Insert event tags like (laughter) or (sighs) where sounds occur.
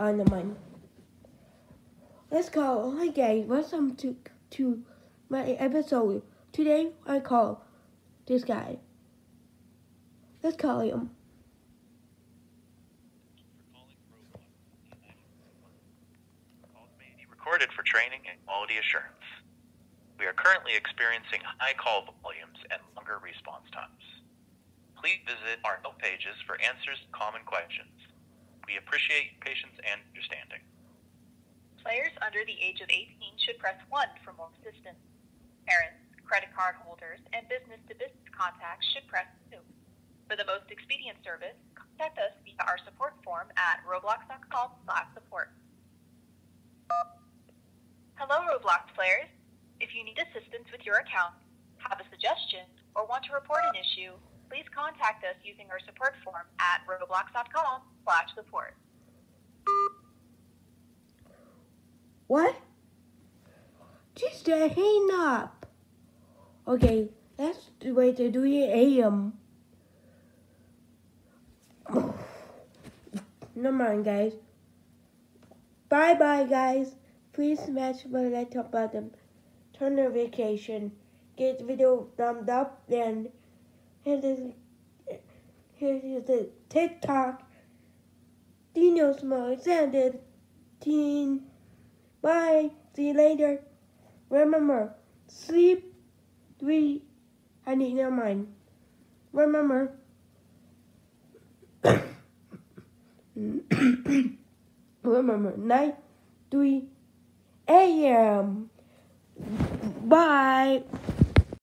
on the mind. Let's go. Oh, hi guys, welcome to to my episode. Today I call this guy. Let's call him. Recorded for training and quality assurance. We are currently experiencing high call volumes and longer response times. Please visit our help pages for answers to common questions. We appreciate your patience and understanding. Players under the age of 18 should press 1 for more assistance. Parents, credit card holders, and business to business contacts should press 2. For the most expedient service, contact us via our support form at roblox.com slash support. Hello, Roblox players. If you need assistance with your account, have a suggestion, or want to report an issue, please contact us using our support form at roblox.com slash support. What? Just a hang up. Okay, that's the way to do it AM. (sighs) Never mind, guys. Bye bye, guys. Please smash the like button, turn notification, get the video thumbs up, and here's the, here's the TikTok. Dino Small Sounded Teen. Bye. See you later. Remember, sleep three. I need your mind. Remember. (coughs) Remember, night three a.m. Bye.